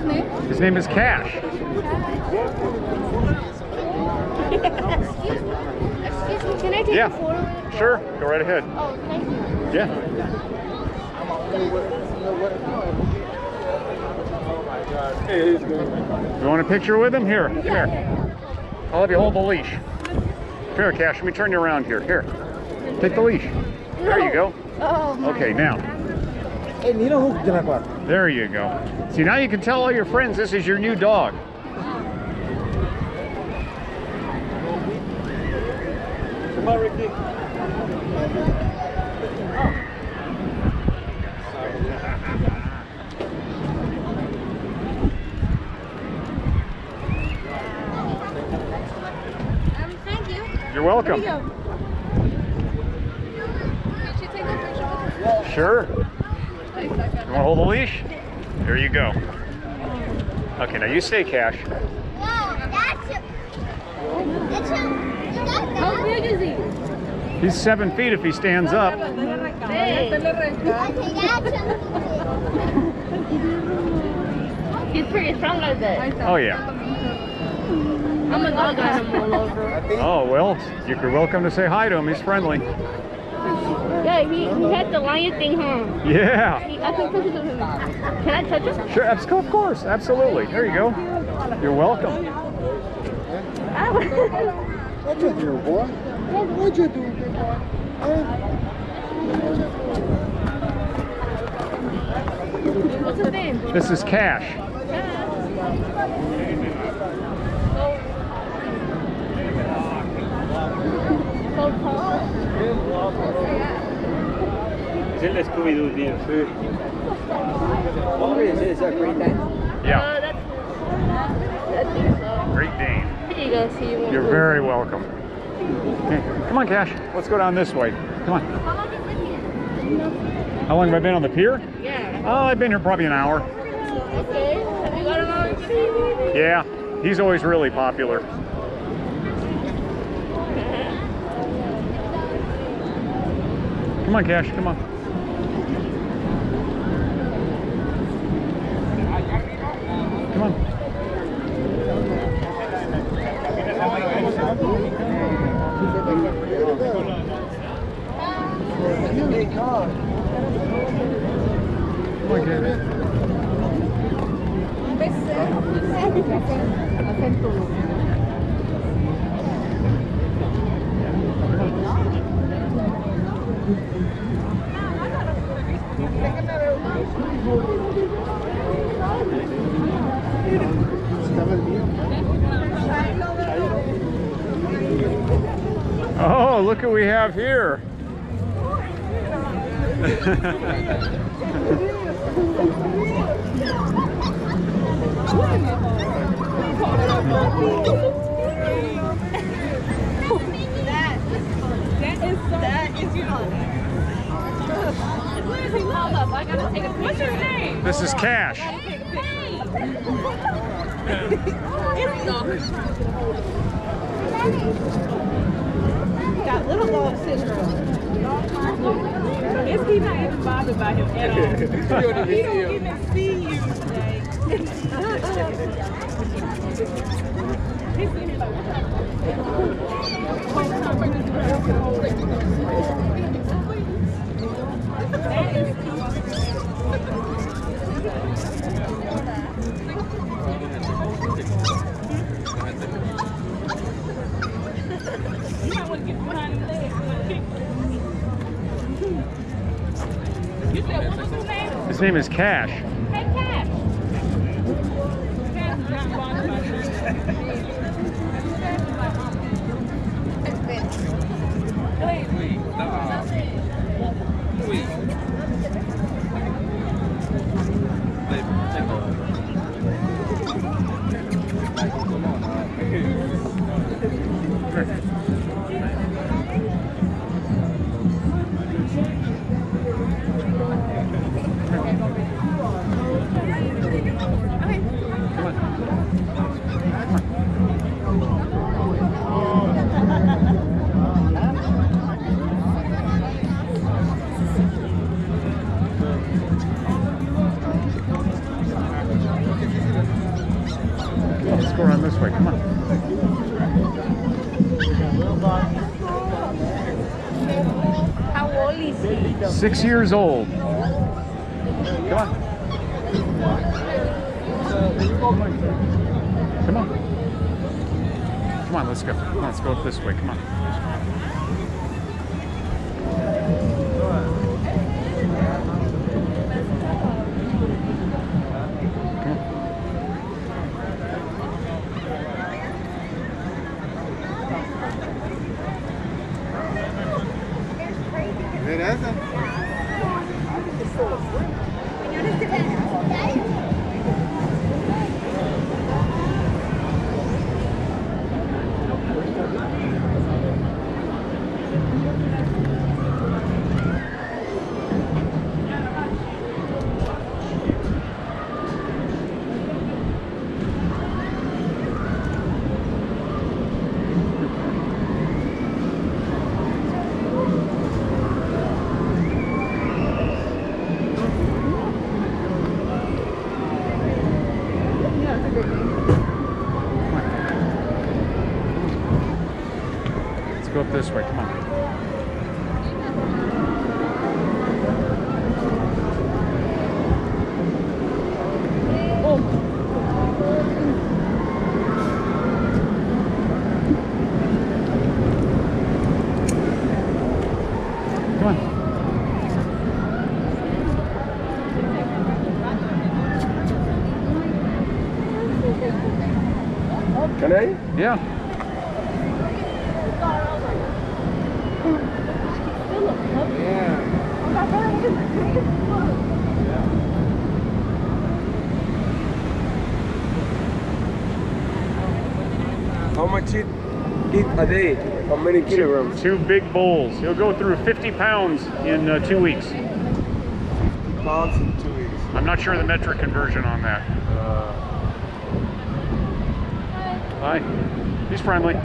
his name? His name is Cash. Excuse me. Excuse me. Can I take Yeah. a photo? Sure, go right ahead. Oh, thank you. Yeah. You want a picture with him? Here, come here. I'll have you hold the leash. Here, Cash, let me turn you around here. Here, take the leash. There you go. Oh, Okay, now, Mira hook dyan ako. there you go. See, now you can tell all your friends this is your new dog. Um, thank you. You're welcome. Did she take a picture with her? Sure. Wait a You want to hold the leash? There you go. Okay, now you stay, Cash. Wow, that's a... That's a... How big is he? He's seven feet if he stands up. He's pretty strong like that. Oh, yeah. I'm a dog got him all over. Oh, well, you're welcome to say hi to him. He's friendly. Yeah, he, he had the lion thing, huh? Yeah. He, I can touch it him. Can I touch it? Sure, abs- of course, absolutely. There you go. You're welcome. What you do, boy? What what you do, big boy? What's his name? This is Cash. So Es el Scooby-Doo, tío. Sí. Hombre, ¿es esa Great Dane? Yeah, Uh, that's, I. Great Dane. Here you go, see you. You're very welcome. Okay, come on, Cash. Let's go down this way. Come on. How long has it been How long have I been on the pier? Yeah. Oh, I've been here probably an hour. Okay. Have you got along? Yeah, he's always really popular. Come on, Cash. Come on. Come look what we have here. Hold up, I gotta take a What's his name? This is Cash. got little dog syndrome. Is he not even bothered by him at all? he don't even see His name is Cash. Hey, Cash. Six years old. Come on. Come on. Come on, let's go. Come on, let's go up this way. Come on. Let's go up this way. Come on. Can I? Yeah. How much eat, eat a day? How many kilograms? Two big bowls. He'll go through 50 pounds in uh, two weeks. Pounds in two weeks. I'm not sure the metric conversion on that. Uh, Hi. He's friendly.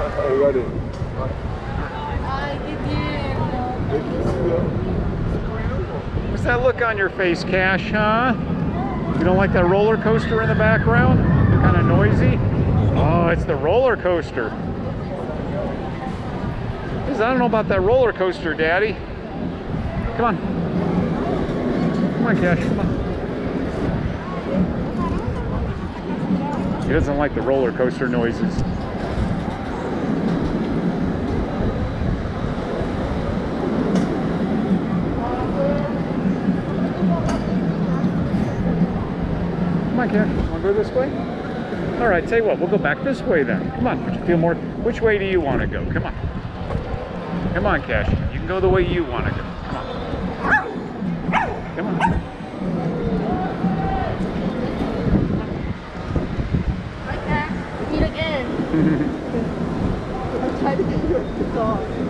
I got it. What's that look on your face, Cash, huh? You don't like that roller coaster in the background? Kind of noisy? Oh, it's the roller coaster. I don't know about that roller coaster, Daddy. Come on. Come on, Cash, come on. He doesn't like the roller coaster noises. Cash. Want to go this way? All right, tell you what, we'll go back this way then. Come on, you feel more. Which way do you want to go? Come on. Come on, Cash. You can go the way you want to go. Come on. Come on. Meet again. I'm trying to get your dog.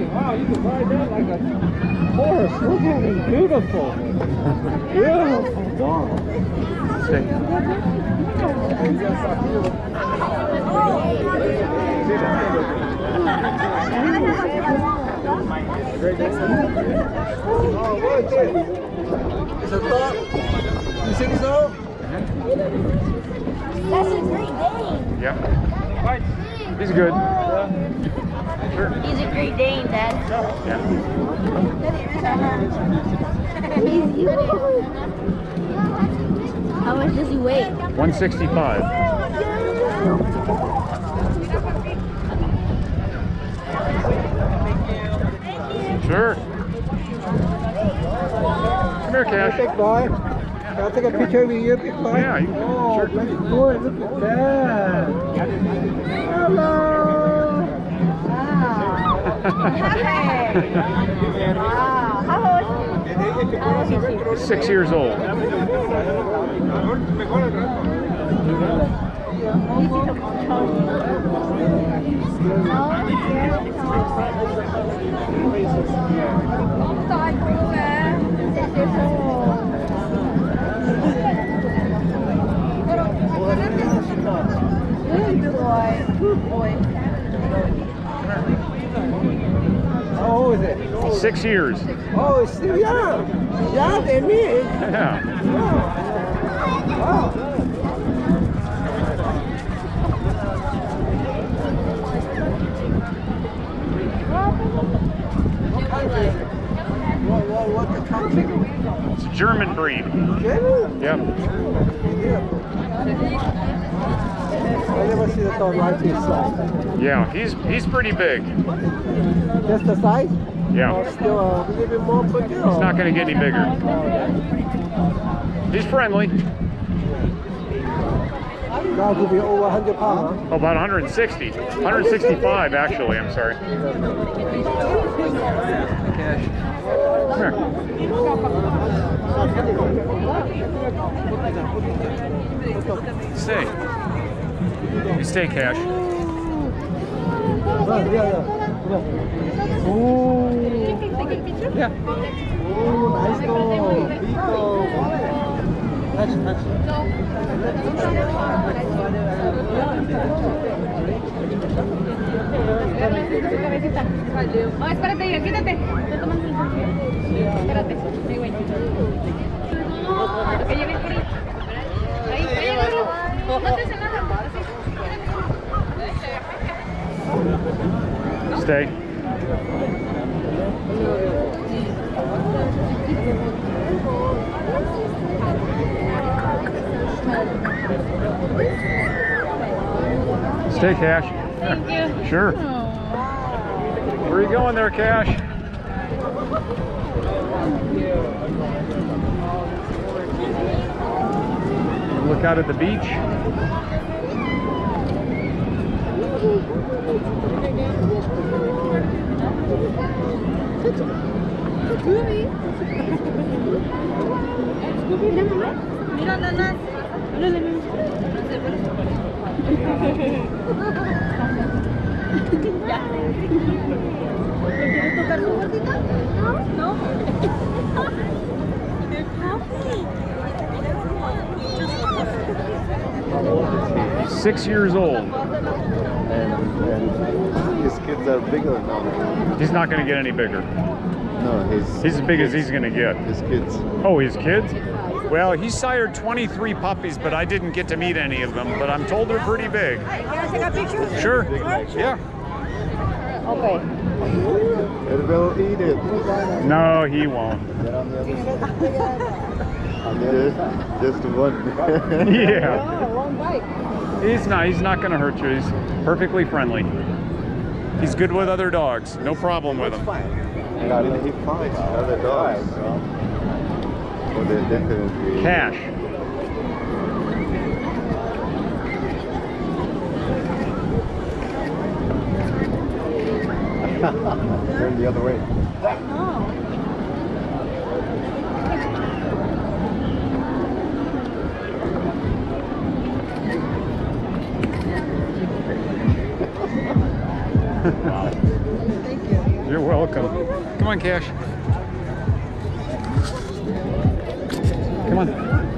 Look at the size of that doggy. Wow, you can ride that like a horse. look at him. Beautiful. Beautiful dog. Stay. Is it top? You think so? That's a great Dane. Yeah. He's good. Oh. Sure. He's a great Dane, Dad. Yeah. How much does he weigh? 165. Sure. Come here, Cash. Big boy. Can I take a picture with you, big boy? Yeah, you- oh, sure. very good. Look at that. Hello. Wow. How old? Six years old. How is it? Six years. Oh, it's still young. Young than me. Yeah. Wow. What, what, what the country? It's a German breed. German? Yep. Never see the like this size. Yeah, he's he's pretty big. Just the size? Yeah. Or still uh, a little bit more bigger? He's not going to get any bigger. He's friendly. Now to be over 100 pounds. Oh, about 160. 165, actually. I'm sorry. Come here. Stay. You stay, Cash. Yeah, yeah. yeah. Oh. Yeah. Oh, nice dog. Big dog. Touch, touch. Oh, espérate, quítate. Estoy tomando el Espérate, sí, güey. Lo que lleves por ahí. Ahí, ahí, agarra. No te hace Así. Stay. Cash. Thank you. Sure. Aw. Where are you going there, Cash? Look out at the beach. Six years old. And, and his kids are bigger now. He's not going to get any bigger. No, his He's as big as he's going to get. his kids. Oh, his kids? Well, he sired 23 puppies, but I didn't get to meet any of them. But I'm told they're pretty big. Can I take a picture? Sure. Yeah. Okay. It will eat it. No, he won't. Just, just one. Yeah. Oh, one bite. He's not. He's not going to hurt you. He's perfectly friendly. He's good with other dogs. No problem with him. he finds other dogs. So oh, they definitely. Cash. Turn the other way. No. Thank you. You're welcome. Come on, Cash. Come on.